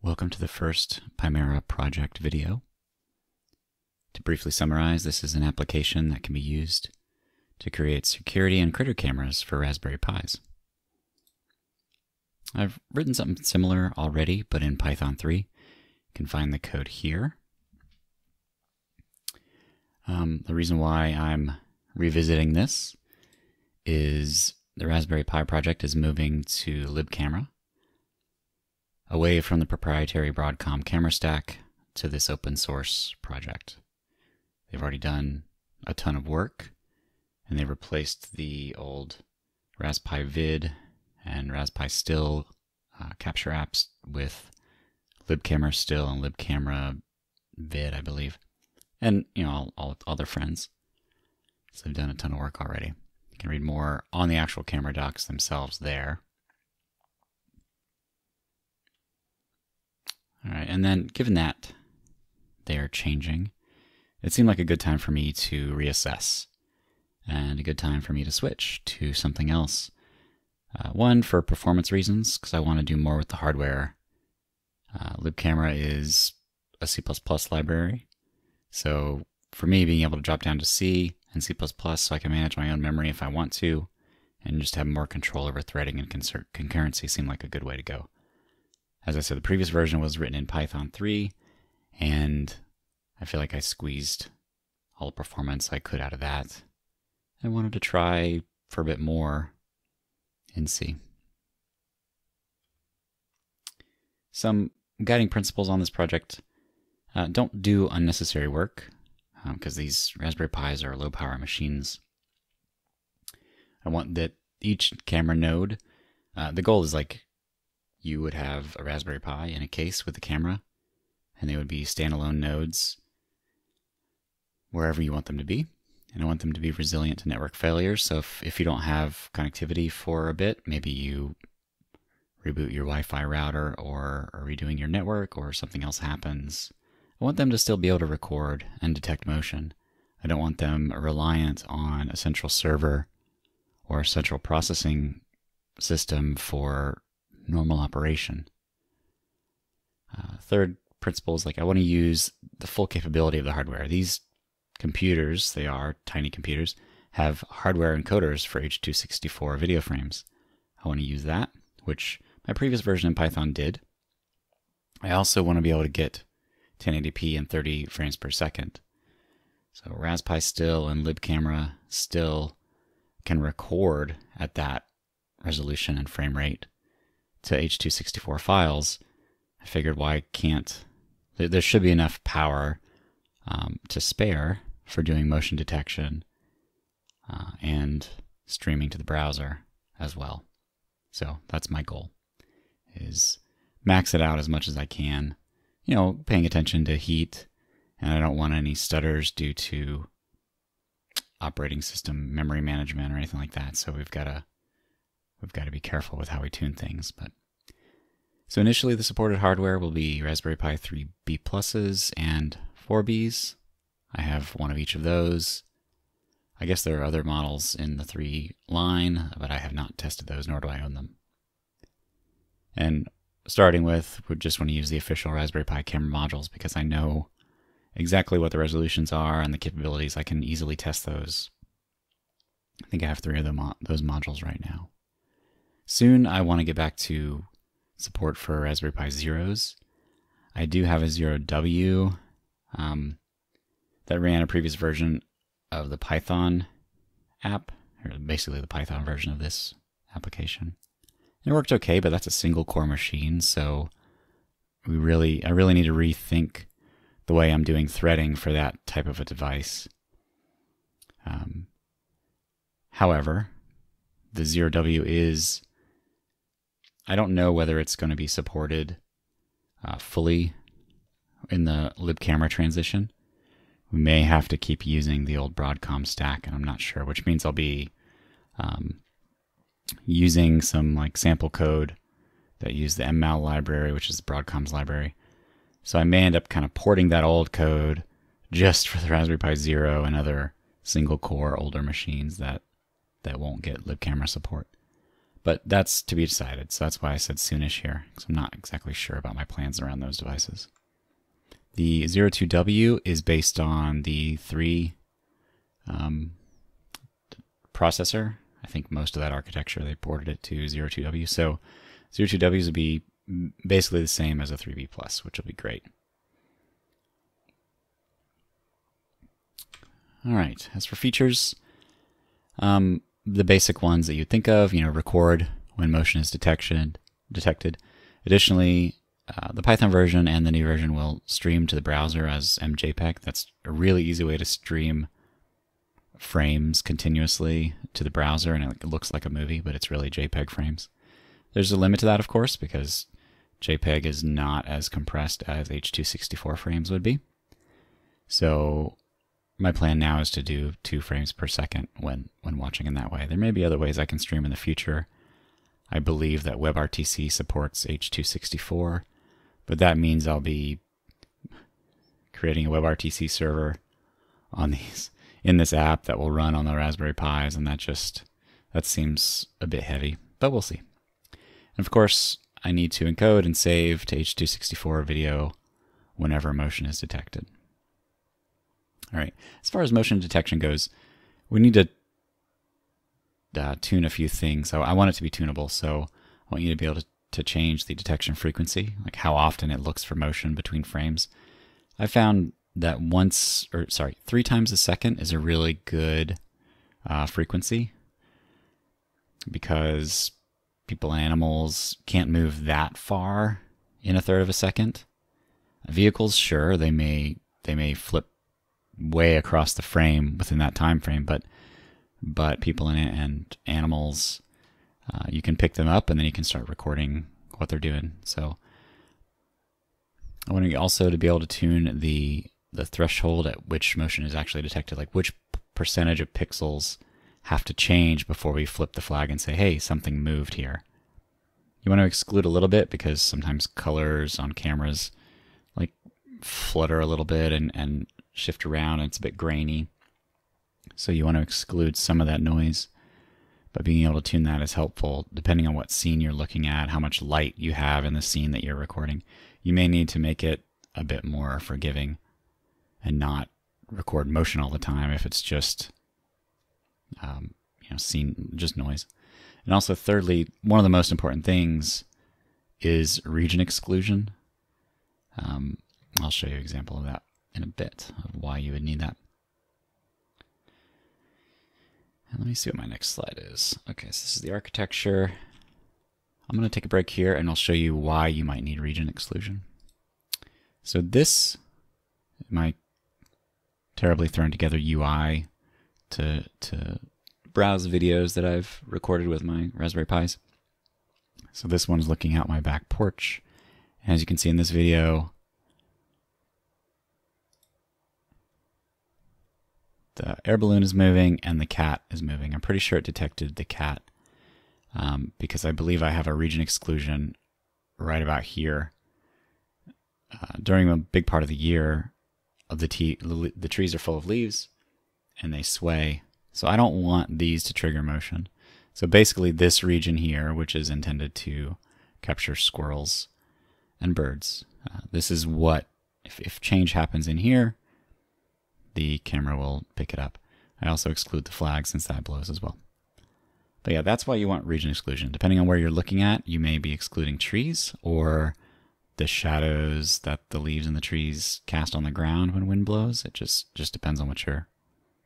Welcome to the first PiMera project video. To briefly summarize, this is an application that can be used to create security and critter cameras for Raspberry Pis. I've written something similar already, but in Python 3. You can find the code here. Um, the reason why I'm revisiting this is the Raspberry Pi project is moving to libcamera away from the proprietary Broadcom camera stack to this open source project. They've already done a ton of work and they replaced the old raspivid and raspistill uh, capture apps with libcamera still and libcamera vid, I believe. And, you know, all, all, all their friends. So they've done a ton of work already. You can read more on the actual camera docs themselves there. All right, and then given that they are changing, it seemed like a good time for me to reassess and a good time for me to switch to something else. Uh, one, for performance reasons, because I want to do more with the hardware. Uh, libcamera is a C++ library, so for me, being able to drop down to C and C++ so I can manage my own memory if I want to, and just have more control over threading and concurrency seemed like a good way to go. As I said, the previous version was written in Python 3, and I feel like I squeezed all the performance I could out of that. I wanted to try for a bit more in C. Some guiding principles on this project. Uh, don't do unnecessary work, because um, these Raspberry Pis are low power machines. I want that each camera node, uh, the goal is like you would have a Raspberry Pi in a case with a camera, and they would be standalone nodes wherever you want them to be. And I want them to be resilient to network failures. So if, if you don't have connectivity for a bit, maybe you reboot your Wi Fi router or are redoing your network or something else happens. I want them to still be able to record and detect motion. I don't want them reliant on a central server or a central processing system for normal operation. Uh, third principle is like I want to use the full capability of the hardware. These computers, they are tiny computers, have hardware encoders for H.264 video frames. I want to use that, which my previous version in Python did. I also want to be able to get 1080p and 30 frames per second. So raspistill and libcamera still can record at that resolution and frame rate to H.264 files, I figured why can't there should be enough power um, to spare for doing motion detection uh, and streaming to the browser as well. So that's my goal is max it out as much as I can. You know, paying attention to heat, and I don't want any stutters due to operating system memory management or anything like that. So we've got to we've got to be careful with how we tune things. But so initially, the supported hardware will be Raspberry Pi 3 B pluses and 4Bs. I have one of each of those. I guess there are other models in the 3 line, but I have not tested those, nor do I own them. And starting with, we just want to use the official Raspberry Pi camera modules because I know exactly what the resolutions are and the capabilities. I can easily test those. I think I have three of them, those modules right now. Soon I want to get back to support for Raspberry Pi Zeros. I do have a Zero W um, that ran a previous version of the Python app, or basically the Python version of this application. And It worked okay, but that's a single core machine, so we really, I really need to rethink the way I'm doing threading for that type of a device. Um, however, the Zero W is I don't know whether it's going to be supported uh, fully in the libcamera transition. We may have to keep using the old Broadcom stack, and I'm not sure, which means I'll be um, using some like sample code that use the mmal library, which is Broadcom's library. So I may end up kind of porting that old code just for the Raspberry Pi Zero and other single core older machines that that won't get libcamera support. But that's to be decided. So that's why I said soonish here, because I'm not exactly sure about my plans around those devices. The 02W is based on the 3 um, processor. I think most of that architecture, they ported it to 02W. So 02Ws would be basically the same as a 3B Plus, which will be great. All right, as for features, um, the basic ones that you think of, you know, record when motion is detection, detected. Additionally, uh, the Python version and the new version will stream to the browser as MJPEG. That's a really easy way to stream frames continuously to the browser, and it looks like a movie, but it's really JPEG frames. There's a limit to that, of course, because JPEG is not as compressed as H.264 frames would be. So my plan now is to do two frames per second when, when watching in that way. There may be other ways I can stream in the future. I believe that WebRTC supports H.264, but that means I'll be creating a WebRTC server on these in this app that will run on the Raspberry Pis, and that just that seems a bit heavy, but we'll see. And of course, I need to encode and save to H.264 video whenever motion is detected. All right, as far as motion detection goes, we need to uh, tune a few things. So I want it to be tunable. So I want you to be able to, to change the detection frequency, like how often it looks for motion between frames. I found that once, or sorry, three times a second is a really good uh, frequency because people animals can't move that far in a third of a second. Vehicles, sure, they may they may flip way across the frame within that time frame, but but people and, and animals, uh, you can pick them up and then you can start recording what they're doing. So I want you also to be able to tune the the threshold at which motion is actually detected, like which percentage of pixels have to change before we flip the flag and say, hey, something moved here. You want to exclude a little bit because sometimes colors on cameras like flutter a little bit and, and shift around and it's a bit grainy. So you want to exclude some of that noise. But being able to tune that is helpful depending on what scene you're looking at, how much light you have in the scene that you're recording. You may need to make it a bit more forgiving and not record motion all the time if it's just um, you know scene just noise. And also, thirdly, one of the most important things is region exclusion. Um, I'll show you an example of that in a bit of why you would need that. And let me see what my next slide is. Okay, so this is the architecture. I'm going to take a break here and I'll show you why you might need region exclusion. So this, my terribly thrown together UI to, to browse videos that I've recorded with my Raspberry Pis. So this one's looking out my back porch. And as you can see in this video, the air balloon is moving and the cat is moving. I'm pretty sure it detected the cat um, because I believe I have a region exclusion right about here. Uh, during a big part of the year, of the, tea, the trees are full of leaves and they sway. So I don't want these to trigger motion. So basically, this region here, which is intended to capture squirrels and birds, uh, this is what, if, if change happens in here, the camera will pick it up. I also exclude the flag since that blows as well. But yeah, that's why you want region exclusion. Depending on where you're looking at, you may be excluding trees or the shadows that the leaves in the trees cast on the ground when wind blows. It just just depends on what your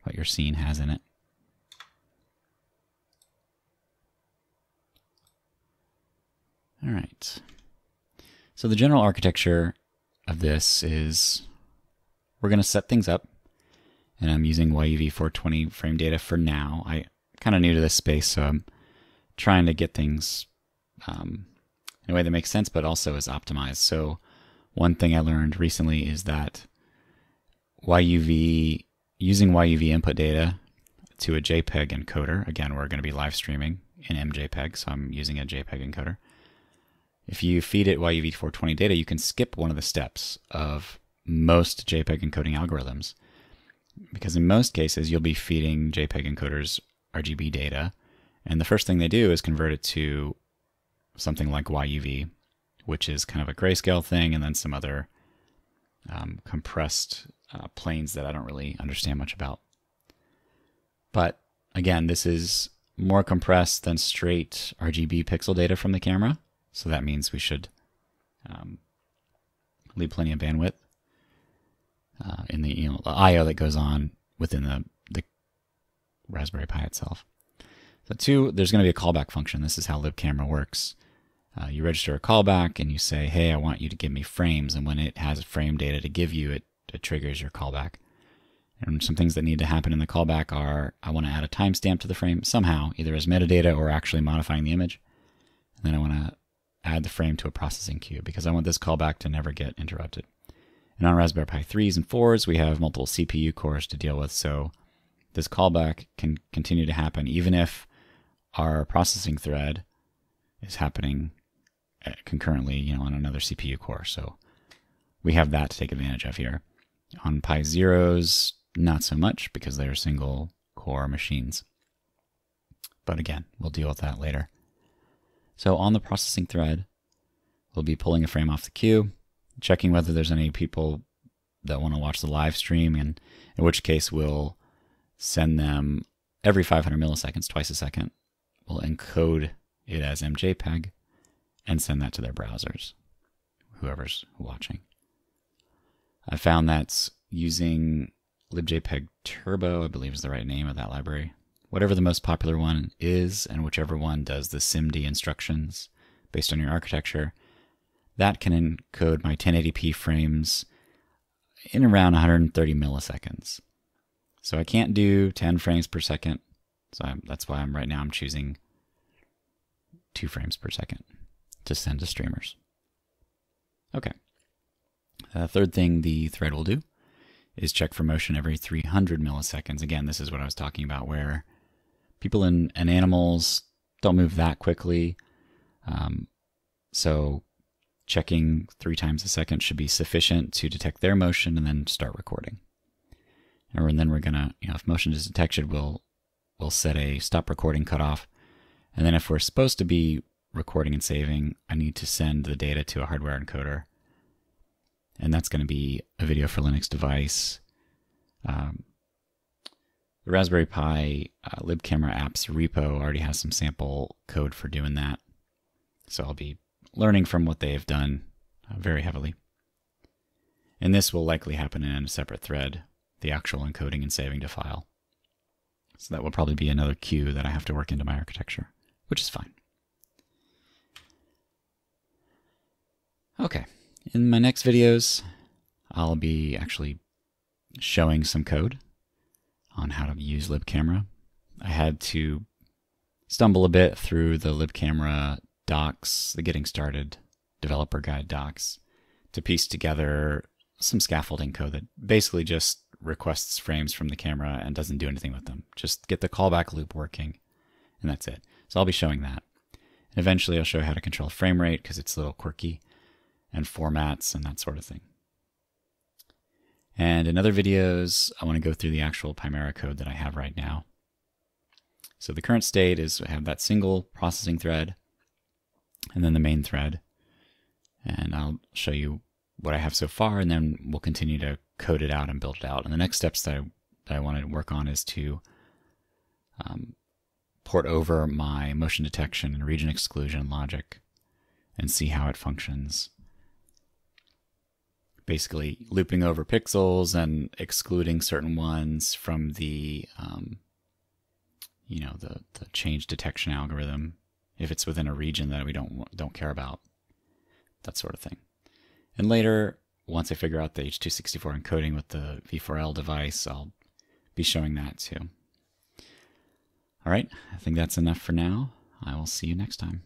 what your scene has in it. All right. So the general architecture of this is we're going to set things up and I'm using YUV 420 frame data for now. I kind of new to this space, so I'm trying to get things um, in a way that makes sense, but also is optimized. So one thing I learned recently is that YUV using YUV input data to a JPEG encoder. Again, we're going to be live streaming in MJPEG, so I'm using a JPEG encoder. If you feed it YUV 420 data, you can skip one of the steps of most JPEG encoding algorithms because in most cases you'll be feeding JPEG encoders RGB data And the first thing they do is convert it to something like YUV, which is kind of a grayscale thing, and then some other um, compressed uh, planes that I don't really understand much about. But again, this is more compressed than straight RGB pixel data from the camera. So that means we should um, leave plenty of bandwidth uh, in the, you know, I/O that goes on within the, the Raspberry Pi itself. So two, there's going to be a callback function. This is how libcamera works. Uh, you register a callback and you say, "Hey, I want you to give me frames," and when it has frame data to give you, it, it triggers your callback. And some things that need to happen in the callback are I want to add a timestamp to the frame somehow, either as metadata or actually modifying the image. And then I want to add the frame to a processing queue because I want this callback to never get interrupted. And on Raspberry Pi 3s and 4s, we have multiple CPU cores to deal with, so this callback can continue to happen even if our processing thread is happening uh, concurrently, you know, on another CPU core. So we have that to take advantage of here. On Pi Zeros, not so much because they're single core machines. But again, we'll deal with that later. So on the processing thread, we'll be pulling a frame off the queue, checking whether there's any people that want to watch the live stream, and in which case we'll send them every 500 milliseconds, twice a second. We'll encode it as MJPEG and send that to their browsers, whoever's watching. I found that using libjpeg turbo, I believe is the right name of that library. Whatever the most popular one is, and whichever one does the SIMD instructions based on your architecture, that can encode my 1080p frames in around 130 milliseconds. So I can't do 10 frames per second. So I'm, that's why I'm right now I'm choosing two frames per second to send to streamers. Okay. The third thing the thread will do is check for motion every 300 milliseconds. Again, this is what I was talking about, where people and, and animals don't move that quickly. Um, so checking three times a second should be sufficient to detect their motion and then start recording. And then we're gonna, you know, if motion is detected, we'll we'll set a stop recording cutoff. And then if we're supposed to be recording and saving, I need to send the data to a hardware encoder and that's going to be a video for Linux device. Um, the Raspberry Pi uh, libcamera apps repo already has some sample code for doing that. So I'll be learning from what they have done uh, very heavily. And this will likely happen in a separate thread, the actual encoding and saving to file. So that will probably be another queue that I have to work into my architecture, which is fine. Okay. In my next videos, I'll be actually showing some code on how to use libcamera. I had to stumble a bit through the libcamera docs, the getting started developer guide docs, to piece together some scaffolding code that basically just requests frames from the camera and doesn't do anything with them. Just get the callback loop working, and that's it. So I'll be showing that. And eventually I'll show you how to control frame rate because it's a little quirky and formats and that sort of thing. And in other videos, I want to go through the actual PiMera code that I have right now. So the current state is I have that single processing thread and then the main thread. And I'll show you what I have so far, and then we'll continue to code it out and build it out. And the next steps that I, that I want to work on is to um, port over my motion detection and region exclusion logic and see how it functions basically looping over pixels and excluding certain ones from the um, you know the, the change detection algorithm if it's within a region that we don't don't care about that sort of thing. And later once I figure out the H264 encoding with the V4L device I'll be showing that too. All right. I think that's enough for now. I will see you next time